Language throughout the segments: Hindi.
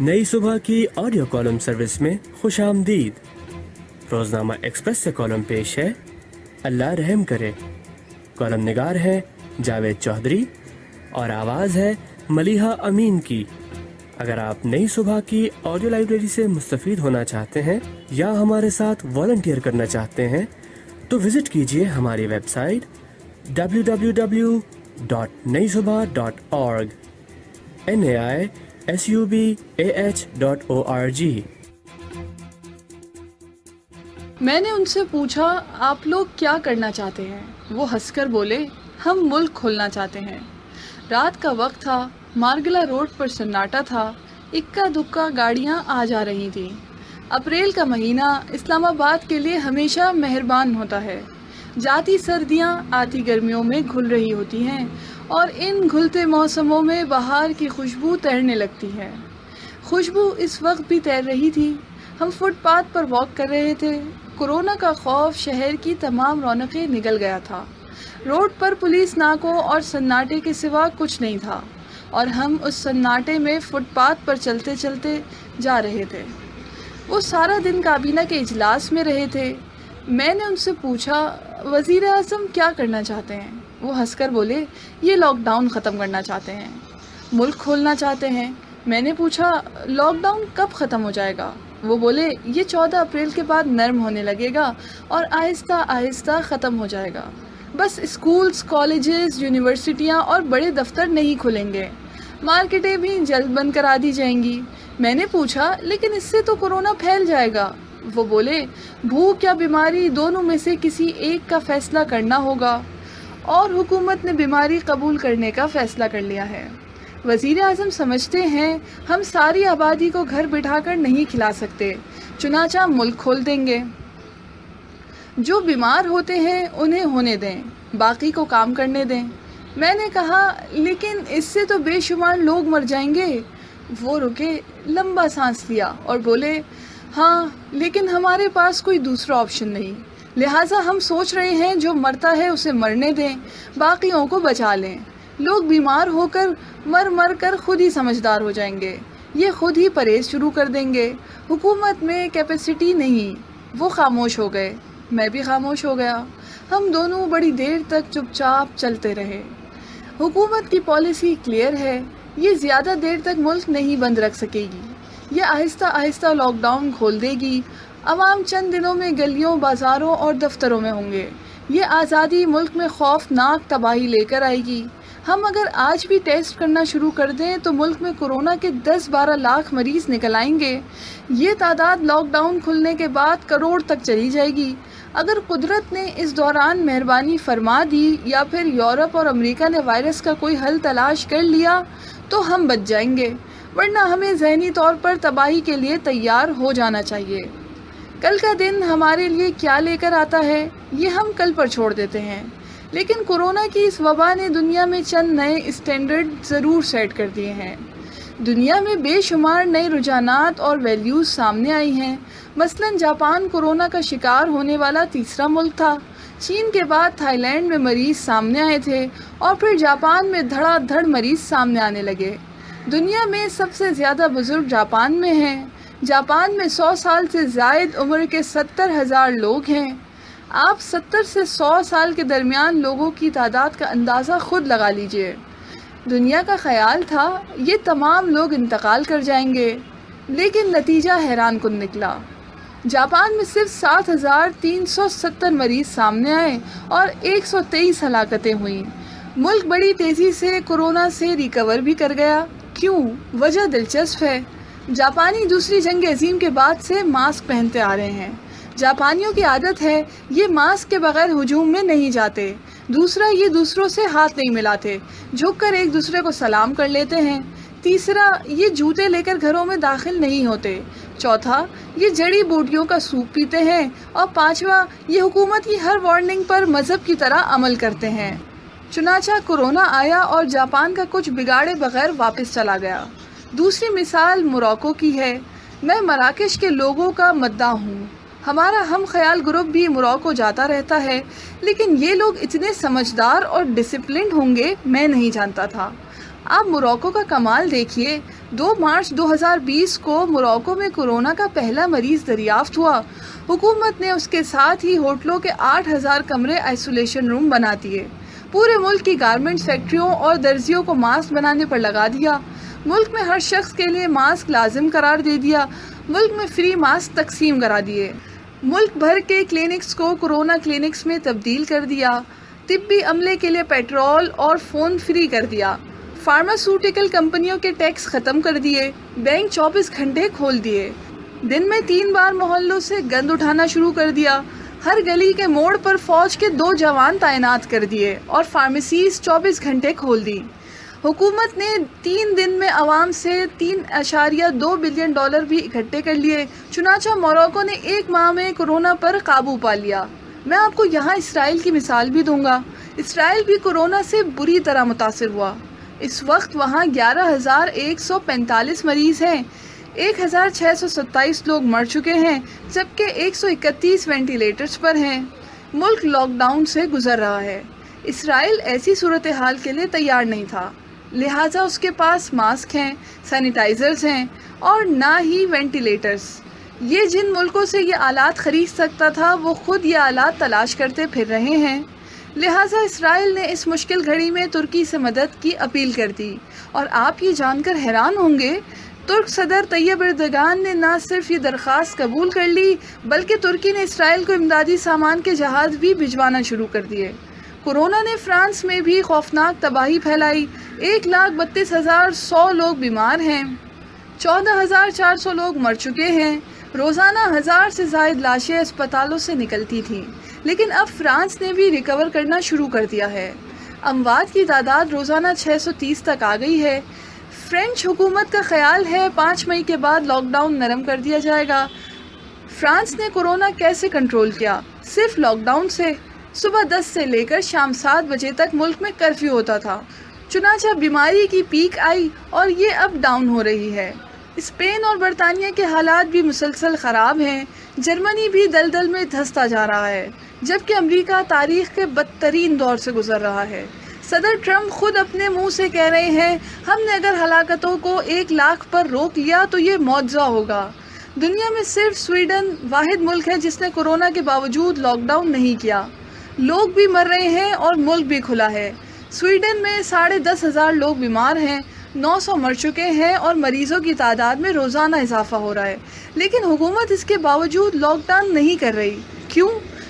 नई सुबह की ऑडियो कॉलम सर्विस में खुश आमदीद रोजनामा एक्सप्रेस से कॉलम पेश है। अल्लाह रहम करे। कॉलम निगार है जावेद चौधरी और आवाज़ है मलिहा अमीन की। अगर आप नई सुबह की ऑडियो लाइब्रेरी से मुस्तफ़ होना चाहते हैं या हमारे साथ वॉल्टियर करना चाहते हैं तो विज़िट कीजिए हमारी website www.naisubha.org n a i s u b a h dot o r g मैंने उनसे पूछा, आप लोग क्या करना चाहते हैं? वो हंसकर बोले, हम मुल्क खोलना चाहते हैं। रात का वक्त था, मार्गला रोड पर सन्नाटा था, इक्का दुक्का गाड़ियाँ आ जा रही थीं। अप्रैल का महीना इस्लामाबाद के लिए हमेशा मेहरबान होता है। जाती सर्दियाँ आती गर्मियों में घुल रही होती हैं और इन घुलते मौसमों में बाहर की खुशबू तैरने लगती है। खुशबू इस वक्त भी तैर रही थी। हम फुटपाथ पर वॉक कर रहे थे। कोरोना का खौफ शहर की तमाम रौनकें निकल गया था। रोड पर पुलिस नाकों और सन्नाटे के सिवा कुछ नहीं था और हम उस सन्नाटे में फुटपाथ पर चलते चलते जा रहे थे। वो सारा दिन काबीना के इजलास में रहे थे। मैंने उनसे पूछा वज़ीर अजम क्या करना चाहते हैं? वो हंसकर बोले, ये लॉकडाउन ख़त्म करना चाहते हैं। मुल्क खोलना चाहते हैं। मैंने पूछा लॉकडाउन कब ख़त्म हो जाएगा? वो बोले, ये चौदह अप्रैल के बाद नर्म होने लगेगा और आहिस्ता आहिस्ता ख़त्म हो जाएगा। बस स्कूल्स, कॉलेजेस, यूनिवर्सिटियाँ और बड़े दफ्तर नहीं खुलेंगे। मार्केटें भी जल्द बंद करा दी जाएँगी। मैंने पूछा, लेकिन इससे तो कोरोना फैल जाएगा? वो बोले, भूख या बीमारी दोनों में से किसी एक का फैसला करना होगा। और हुकूमत ने बीमारी कबूल करने का फ़ैसला कर लिया है। वज़ीर अजम समझते हैं, हम सारी आबादी को घर बिठाकर नहीं खिला सकते, चुनाचा मुल्क खोल देंगे। जो बीमार होते हैं, उन्हें होने दें, बाकी को काम करने दें। मैंने कहा, लेकिन इससे तो बेशुमार लोग मर जाएँगे। वो रुके, लंबा सांस लिया और बोले हाँ लेकिन हमारे पास कोई दूसरा ऑप्शन नहीं। लिहाजा हम सोच रहे हैं जो मरता है उसे मरने दें, बाकियों को बचा लें। लोग बीमार होकर मर मर कर खुद ही समझदार हो जाएँगे। ये खुद ही परहेज शुरू कर देंगे। हुकूमत में कैपेसिटी नहीं, वो खामोश हो गए। मैं भी खामोश हो गया। हम दोनों बड़ी देर तक चुपचाप चलते रहे। हुकूमत की पॉलिसी क्लियर है। ये ज़्यादा देर तक मुल्क नहीं बंद रख सकेगी। ये आहिस्ता आहिस्ता लॉकडाउन खोल देगी। अवाम चंद दिनों में गलियों, बाज़ारों और दफ्तरों में होंगे। ये आज़ादी मुल्क में खौफनाक तबाही लेकर आएगी। हम अगर आज भी टेस्ट करना शुरू कर दें तो मुल्क में कोरोना के 10-12 लाख मरीज़ निकल आएँगे। ये तादाद लॉकडाउन खुलने के बाद करोड़ तक चली जाएगी। अगर कुदरत ने इस दौरान मेहरबानी फरमा दी, या फिर यूरोप और अमेरिका ने वायरस का कोई हल तलाश कर लिया तो हम बच जाएँगे। वरना हमें जहनी तौर पर तबाही के लिए तैयार हो जाना चाहिए। कल का दिन हमारे लिए क्या लेकर आता है, ये हम कल पर छोड़ देते हैं। लेकिन कोरोना की इस वबा ने दुनिया में चंद नए स्टैंडर्ड ज़रूर सेट कर दिए हैं। दुनिया में बेशुमार नए रुझानात और वैल्यूज़ सामने आई हैं। मसलन जापान कोरोना का शिकार होने वाला तीसरा मुल्क था। चीन के बाद थाईलैंड में मरीज़ सामने आए थे और फिर जापान में धड़ाधड़ मरीज़ सामने आने लगे। दुनिया में सबसे ज़्यादा बुज़ुर्ग जापान में हैं। जापान में सौ साल से जायद उम्र के सत्तर हज़ार लोग हैं। आप सत्तर से सौ साल के दरमियान लोगों की तादाद का अंदाज़ा खुद लगा लीजिए। दुनिया का ख्याल था, ये तमाम लोग इंतकाल कर जाएँगे, लेकिन नतीजा हैरान कन निकला। जापान में सिर्फ़ सात हज़ार तीन सौ सत्तर मरीज़ सामने आए और एक सौ तेईस हलाकतें हुई। मुल्क बड़ी तेज़ी से कोरोना से रिकवर भी कर गया। क्यों? वजह दिलचस्प है। जापानी दूसरी जंग अजीम के बाद से मास्क पहनते आ रहे हैं। जापानियों की आदत है, ये मास्क के बगैर हजूम में नहीं जाते। दूसरा, ये दूसरों से हाथ नहीं मिलाते। झुक कर एक दूसरे को सलाम कर लेते हैं। तीसरा, ये जूते लेकर घरों में दाखिल नहीं होते। चौथा, ये जड़ी बूटियों का सूप पीते हैं। और पांचवा, ये हुकूमत की हर वार्निंग पर मज़हब की तरह अमल करते हैं। चुनाचा कोरोना आया और जापान का कुछ बिगाड़े बगैर वापस चला गया। दूसरी मिसाल मोरक्को की है। मैं मराकश के लोगों का मद्दा हूँ। हमारा हम ख्याल ग्रुप भी मोरक्को जाता रहता है, लेकिन ये लोग इतने समझदार और डिसिप्लिन होंगे, मैं नहीं जानता था। आप मोरक्को का कमाल देखिए। 2 मार्च 2020 को मोरक्को में कोरोना का पहला मरीज़ दरियाफ्त हुआ। हुकूमत ने उसके साथ ही होटलों के 8000 कमरे आइसोलेशन रूम बना दिए। पूरे मुल्क की गारमेंट्स फैक्ट्रियों और दर्जियों को मास्क बनाने पर लगा दिया। मुल्क में हर शख्स के लिए मास्क लाजिम करार दे दिया, मुल्क में फ्री मास्क तकसीम करा दिए। मुल्क भर के क्लिनिक्स को कोरोना क्लिनिक्स में तब्दील कर दिया। तिब्बी अमले के लिए पेट्रोल और फ़ोन फ्री कर दिया। फार्मास्यूटिकल कंपनियों के टैक्स ख़त्म कर दिए। बैंक 24 घंटे खोल दिए। दिन में तीन बार मोहल्लों से गंद उठाना शुरू कर दिया। हर गली के मोड़ पर फौज के दो जवान तैनात कर दिए और फार्मेसीज 24 घंटे खोल दी। हुकूमत ने तीन दिन में आवाम से तीन अशारिया दो बिलियन डॉलर भी इकट्ठे कर लिए। चुनाचा मोरक्को ने एक माह में कोरोना पर काबू पा लिया। मैं आपको यहाँ इसराइल की मिसाल भी दूँगा। इसराइल भी कोरोना से बुरी तरह मुतासर हुआ। इस वक्त वहाँ ग्यारह हज़ार एक सौ पैंतालीस मरीज़ हैं। एक हज़ार छः सौ सत्ताईस लोग मर चुके हैं, जबकि एक सौ इकतीस वेंटिलेटर्स पर हैं। मुल्क लॉकडाउन से गुजर रहा है। इसराइल ऐसी सूरत हाल के लिए तैयार नहीं था। लिहाजा उसके पास मास्क हैं, सैनिटाइज़र्स हैं और ना ही वेंटिलेटर्स। ये जिन मुल्कों से ये आलात ख़रीद सकता था, वो ख़ुद ये आलात तलाश करते फिर रहे हैं। लिहाजा इसराइल ने इस मुश्किल घड़ी में तुर्की से मदद की अपील कर दी। और आप ये जानकर हैरान होंगे, तुर्क सदर तैयब एर्दगान ने न सिर्फ़ ये दरख्वास्त कबूल कर ली, बल्कि तुर्की ने इसराइल को इमदादी सामान के जहाज़ भी भिजवाना शुरू कर दिए। कोरोना ने फ्रांस में भी खौफनाक तबाही फैलाई एक लाख बत्तीस हज़ार सौ लोग बीमार हैं। चौदह हज़ार चार सौ लोग मर चुके हैं। रोज़ाना हज़ार से जायद लाशें अस्पतालों से निकलती थीं, लेकिन अब फ्रांस ने भी रिकवर करना शुरू कर दिया है। अमवात की तादाद रोज़ाना 630 तक आ गई है। फ्रेंच हुकूमत का ख्याल है, पाँच मई के बाद लॉकडाउन नरम कर दिया जाएगा। फ्रांस ने कोरोना कैसे कंट्रोल किया? सिर्फ़ लॉकडाउन से। सुबह 10 से लेकर शाम सात बजे तक मुल्क में कर्फ्यू होता था। चुनाचा बीमारी की पीक आई और ये अब डाउन हो रही है। स्पेन और बरतानिया के हालात भी मुसलसल ख़राब हैं। जर्मनी भी दलदल में धंसता जा रहा है, जबकि अमेरिका तारीख के बदतरीन दौर से गुजर रहा है। सदर ट्रंप खुद अपने मुँह से कह रहे हैं, हमने अगर हलाकतों को एक लाख पर रोक लिया तो ये मुआवजा होगा। दुनिया में सिर्फ़ स्वीडन वाहिद मुल्क है जिसने कोरोना के बावजूद लॉकडाउन नहीं किया। लोग भी मर रहे हैं और मुल्क भी खुला है। स्वीडन में साढ़े दस हज़ार लोग बीमार हैं 900 मर चुके हैं और मरीजों की तादाद में रोज़ाना इजाफा हो रहा है। लेकिन हुकूमत इसके बावजूद लॉकडाउन नहीं कर रही। क्यों?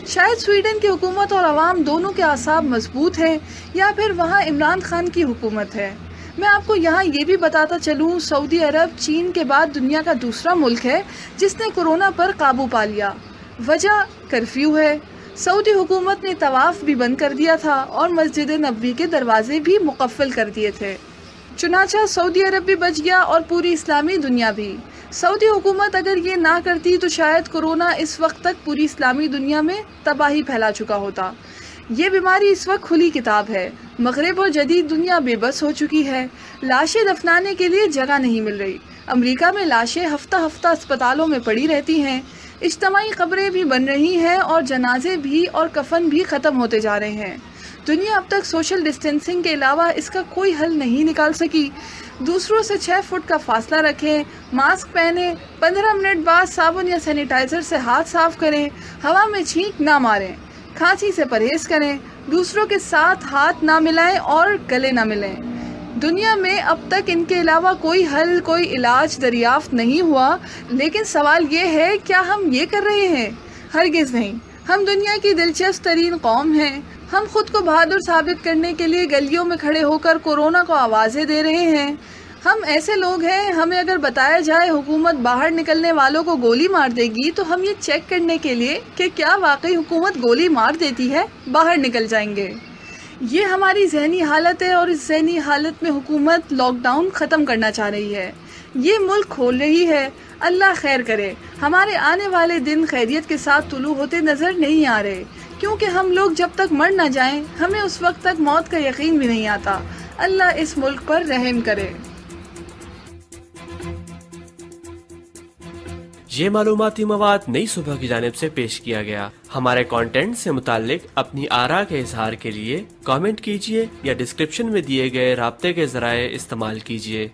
शायद स्वीडन की हुकूमत और आवाम दोनों के आसाब मज़बूत हैं या फिर वहाँ इमरान खान की हुकूमत है। मैं आपको यहाँ ये भी बताता चलूँ, सऊदी अरब, चीन के बाद दुनिया का दूसरा मुल्क है, जिसने कोरोना पर काबू पा लिया। वजह कर्फ्यू है। सऊदी हुकूमत ने तवाफ़ भी बंद कर दिया था और मस्जिद नबी के दरवाजे भी मुकफ़ल कर दिए थे। चुनाचा सऊदी अरब भी बच गया और पूरी इस्लामी दुनिया भी। सऊदी हुकूमत अगर ये ना करती तो शायद कोरोना इस वक्त तक पूरी इस्लामी दुनिया में तबाही फैला चुका होता। ये बीमारी इस वक्त खुली किताब है। मगरब और जदीद दुनिया बेबस हो चुकी है। लाशें दफनाने के लिए जगह नहीं मिल रही। अमेरिका में लाशें हफ़्ता हफ़्ता अस्पतालों में पड़ी रहती हैं। इज्तमाही खबरें भी बन रही हैं और जनाजे भी और कफन भी ख़त्म होते जा रहे हैं। दुनिया अब तक सोशल डिस्टेंसिंग के अलावा इसका कोई हल नहीं निकाल सकी। दूसरों से छः फुट का फासला रखें, मास्क पहने, पंद्रह मिनट बाद साबुन या सैनिटाइज़र से हाथ साफ़ करें, हवा में छींक ना मारें, खांसी से परहेज़ करें, दूसरों के साथ हाथ ना मिलाएँ और गले ना मिलें। दुनिया में अब तक इनके अलावा कोई हल, कोई इलाज दरियाफ्त नहीं हुआ, लेकिन सवाल ये है, क्या हम ये कर रहे हैं? हरगिज़ नहीं। हम दुनिया की दिलचस्प तरीन कौम हैं। हम खुद को बहादुर साबित करने के लिए गलियों में खड़े होकर कोरोना को आवाज़ें दे रहे हैं। हम ऐसे लोग हैं, हमें अगर बताया जाए हुकूमत बाहर निकलने वालों को गोली मार देगी तो हम ये चेक करने के लिए कि क्या वाकई हुकूमत गोली मार देती है? बाहर निकल जाएँगे। ये हमारी जहनी हालत है और इस जहनी हालत में हुकूमत लॉकडाउन ख़त्म करना चाह रही है। ये मुल्क खोल रही है। अल्लाह खैर करे। हमारे आने वाले दिन खैरियत के साथ तुलू होते नज़र नहीं आ रहे। क्योंकि हम लोग जब तक मर ना जाएँ, हमें उस वक्त तक मौत का यकीन भी नहीं आता। अल्लाह इस मुल्क पर रहम करे। ये मालूमती मवाद नई सुबह की जानब ऐसी पेश किया गया। हमारे कॉन्टेंट ऐसी मुतालिक अपनी आरा के इजहार के लिए कॉमेंट कीजिए या डिस्क्रिप्शन में दिए गए रबते के जराये इस्तेमाल कीजिए।